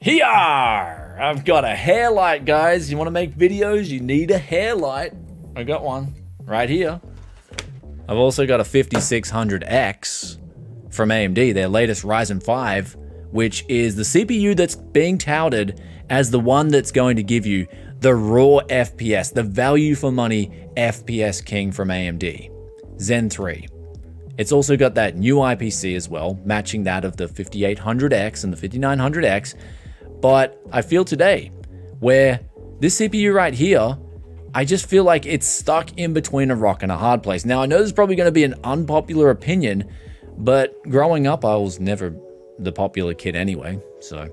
Here, I've got a hair light, guys. You want to make videos? You need a hair light. I got one right here. I've also got a 5600X from AMD, their latest Ryzen 5, which is the CPU that's being touted as the one that's going to give you the raw FPS, the value for money FPS king from AMD, Zen 3. It's also got that new IPC as well, matching that of the 5800X and the 5900X. But I feel today where this CPU right here, I just feel like it's stuck in between a rock and a hard place. Now, I know this is probably going to be an unpopular opinion, but growing up, I was never the popular kid anyway. So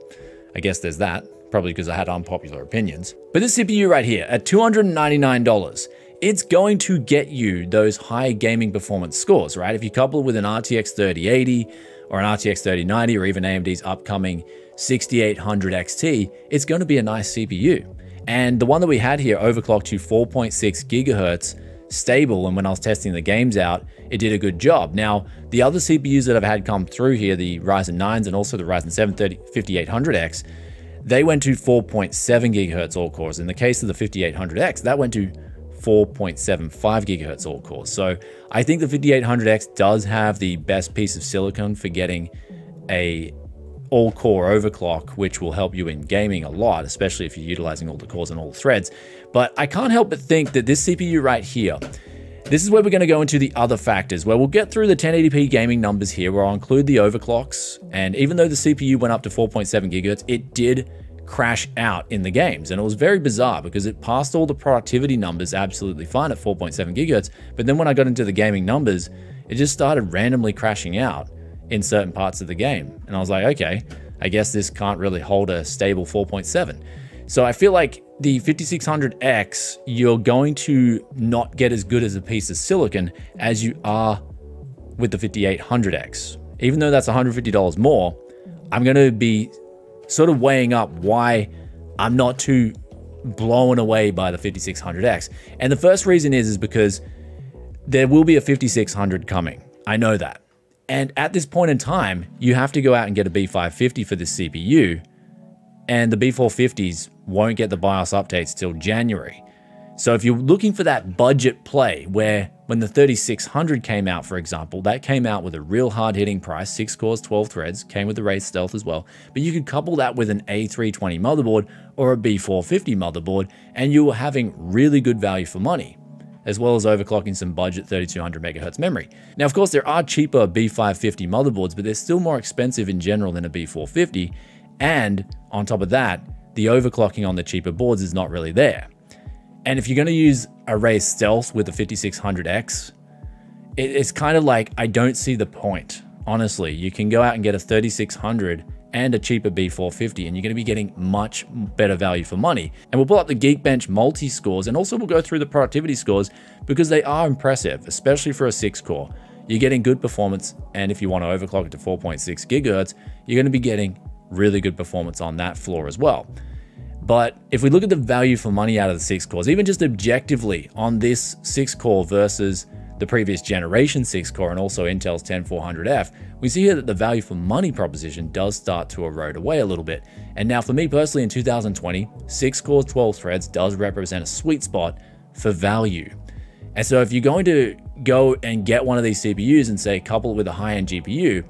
I guess there's that probably because I had unpopular opinions. But this CPU right here at $299, it's going to get you those high gaming performance scores, right? If you couple it with an RTX 3080 or an RTX 3090 or even AMD's upcoming 6800 XT, it's going to be a nice CPU. And the one that we had here overclocked to 4.6 gigahertz stable and when I was testing the games out, it did a good job. Now, the other CPUs that I've had come through here, the Ryzen 9s and also the Ryzen 7 5800X, they went to 4.7 gigahertz all cores. In the case of the 5800X, that went to 4.75 gigahertz all cores. So I think the 5800X does have the best piece of silicon for getting a all core overclock, which will help you in gaming a lot, especially if you're utilizing all the cores and all the threads. But I can't help but think that this CPU right here, this is where we're going to go into the other factors, where we'll get through the 1080p gaming numbers here, where I'll include the overclocks. And even though the CPU went up to 4.7 gigahertz, it did crash out in the games. And it was very bizarre because it passed all the productivity numbers absolutely fine at 4.7 gigahertz. But then when I got into the gaming numbers, it just started randomly crashing out in certain parts of the game. And I was like, okay, I guess this can't really hold a stable 4.7. So I feel like the 5600X, you're going to not get as good as a piece of silicon as you are with the 5800X. Even though that's $150 more, I'm going to be sort of weighing up why I'm not too blown away by the 5600X. And the first reason is, is because there will be a 5600 coming. I know that. And at this point in time, you have to go out and get a B550 for this CPU, and the B450s won't get the BIOS updates till January. So if you're looking for that budget play where when the 3600 came out, for example, that came out with a real hard hitting price, 6 cores, 12 threads, came with the Wraith Stealth as well, but you could couple that with an A320 motherboard or a B450 motherboard and you were having really good value for money as well as overclocking some budget 3200 megahertz memory. Now, of course, there are cheaper B550 motherboards, but they're still more expensive in general than a B450. And on top of that, the overclocking on the cheaper boards is not really there. And if you're going to use a Wraith Stealth with the 5600X, it's kind of like, I don't see the point. Honestly, you can go out and get a 3600 and a cheaper B450 and you're going to be getting much better value for money. And we'll pull up the Geekbench multi scores and also we'll go through the productivity scores because they are impressive, especially for a six core. You're getting good performance and if you want to overclock it to 4.6 gigahertz, you're going to be getting really good performance on that floor as well. But if we look at the value for money out of the six cores, even just objectively on this six core versus the previous generation 6 core and also Intel's 10400F, we see here that the value for money proposition does start to erode away a little bit. And now for me personally in 2020, 6 cores 12 threads does represent a sweet spot for value. And so if you're going to go and get one of these CPUs and say couple it with a high-end GPU,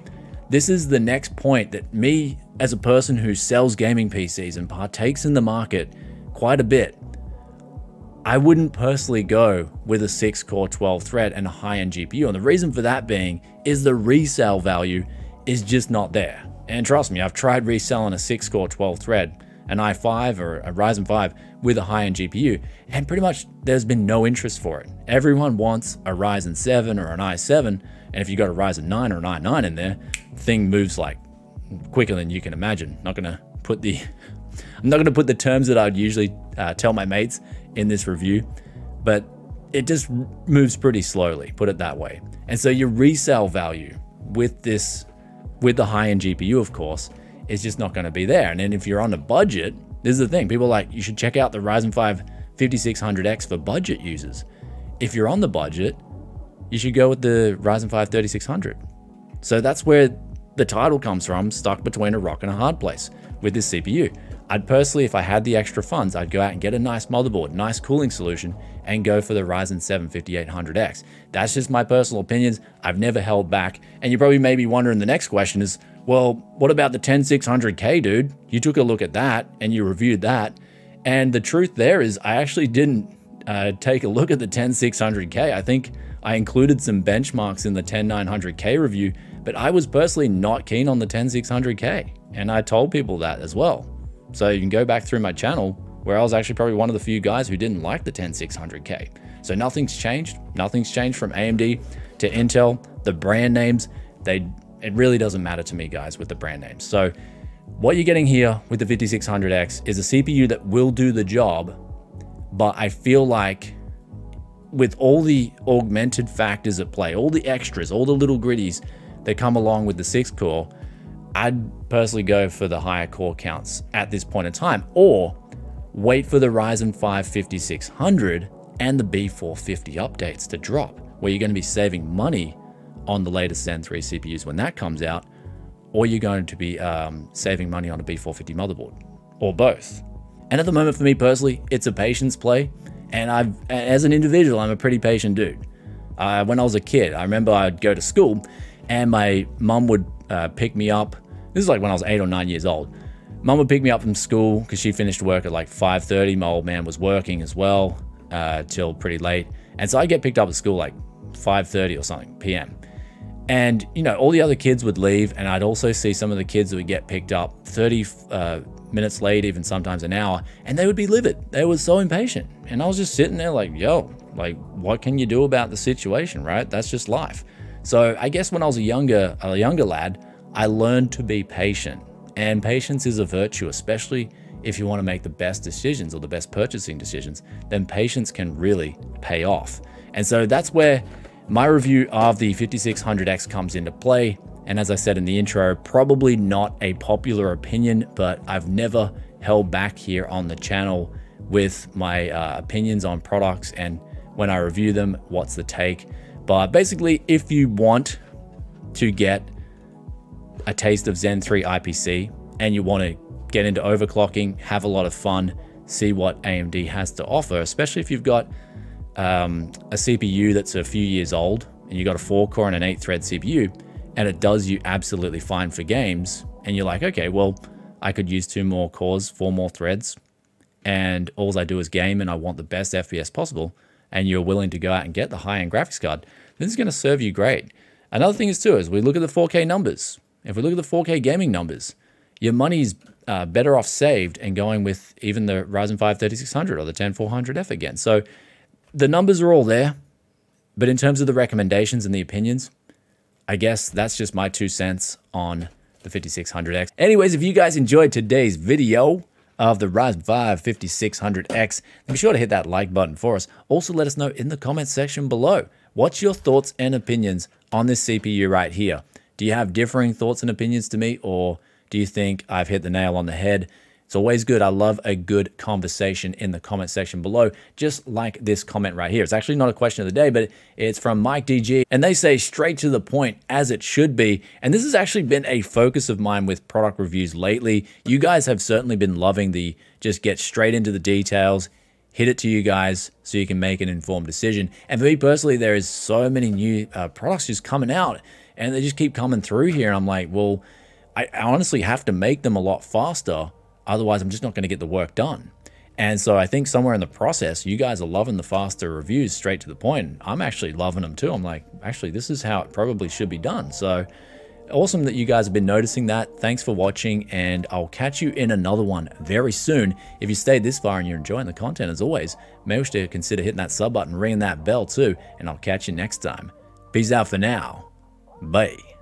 this is the next point that me as a person who sells gaming PCs and partakes in the market quite a bit, I wouldn't personally go with a 6 core 12 thread and a high end GPU. And the reason for that being is the resale value is just not there. And trust me, I've tried reselling a 6 core 12 thread, an i5 or a Ryzen 5 with a high end GPU, and pretty much there's been no interest for it. Everyone wants a Ryzen 7 or an i7, and if you got a Ryzen 9 or an i9 in there, thing moves like quicker than you can imagine. Not gonna put the I'm not gonna put the terms that I'd usually uh, tell my mates in this review, but it just moves pretty slowly, put it that way. And so your resale value with this, with the high-end GPU, of course, is just not going to be there. And then if you're on a budget, this is the thing. People like, you should check out the Ryzen 5 5600X for budget users. If you're on the budget, you should go with the Ryzen 5 3600. So that's where the title comes from, stuck between a rock and a hard place with this CPU. I'd personally, if I had the extra funds, I'd go out and get a nice motherboard, nice cooling solution, and go for the Ryzen 7 5800X. That's just my personal opinions. I've never held back. And you probably may be wondering the next question is, well, what about the 10600K, dude? You took a look at that and you reviewed that. And the truth there is, I actually didn't uh, take a look at the 10600K. I think I included some benchmarks in the 10900K review, but I was personally not keen on the 10600K. And I told people that as well. So you can go back through my channel where I was actually probably one of the few guys who didn't like the 10600K. So nothing's changed. Nothing's changed from AMD to Intel. The brand names, they it really doesn't matter to me, guys, with the brand names. So what you're getting here with the 5600X is a CPU that will do the job, but I feel like with all the augmented factors at play, all the extras, all the little gritties that come along with the six core, I'd personally go for the higher core counts at this point in time, or wait for the Ryzen 5 5600 and the B450 updates to drop, where you're going to be saving money on the latest Zen 3 CPUs when that comes out, or you're going to be um, saving money on a B450 motherboard, or both. And at the moment, for me personally, it's a patience play. And I've, as an individual, I'm a pretty patient dude. Uh, when I was a kid, I remember I'd go to school and my mum would uh, pick me up this is like when I was eight or nine years old. Mum would pick me up from school because she finished work at like 5.30. My old man was working as well uh, till pretty late. And so I get picked up at school like 5.30 or something p.m. And, you know, all the other kids would leave. And I'd also see some of the kids that would get picked up 30 uh, minutes late, even sometimes an hour. And they would be livid. They were so impatient. And I was just sitting there like, yo, like, what can you do about the situation, right? That's just life. So I guess when I was a younger, a younger lad, I learned to be patient. And patience is a virtue, especially if you want to make the best decisions or the best purchasing decisions, then patience can really pay off. And so that's where my review of the 5600X comes into play. And as I said in the intro, probably not a popular opinion, but I've never held back here on the channel with my uh, opinions on products and when I review them, what's the take. But basically, if you want to get a taste of Zen 3 IPC and you want to get into overclocking, have a lot of fun, see what AMD has to offer, especially if you've got um, a CPU that's a few years old and you've got a four core and an eight thread CPU, and it does you absolutely fine for games. And you're like, okay, well, I could use two more cores, four more threads, and all I do is game and I want the best FPS possible, and you're willing to go out and get the high end graphics card, this is going to serve you great. Another thing is too, is we look at the 4K numbers. If we look at the 4K gaming numbers, your money's uh, better off saved and going with even the Ryzen 5 3600 or the 10400F again. So the numbers are all there, but in terms of the recommendations and the opinions, I guess that's just my two cents on the 5600X. Anyways, if you guys enjoyed today's video of the Ryzen 5 5600X, be sure to hit that like button for us. Also, let us know in the comments section below. What's your thoughts and opinions on this CPU right here? Do you have differing thoughts and opinions to me, or do you think I've hit the nail on the head? It's always good. I love a good conversation in the comment section below, just like this comment right here. It's actually not a question of the day, but it's from Mike DG, and they say straight to the point as it should be. And this has actually been a focus of mine with product reviews lately. You guys have certainly been loving the just get straight into the details, hit it to you guys so you can make an informed decision. And for me personally, there is so many new uh, products just coming out and they just keep coming through here. And I'm like, well, I, honestly have to make them a lot faster. Otherwise, I'm just not going to get the work done. And so I think somewhere in the process, you guys are loving the faster reviews straight to the point. I'm actually loving them too. I'm like, actually, this is how it probably should be done. So awesome that you guys have been noticing that. Thanks for watching, and I'll catch you in another one very soon. If you stayed this far and you're enjoying the content, as always, make sure to consider hitting that sub button, ringing that bell too, and I'll catch you next time. Peace out for now. Bye.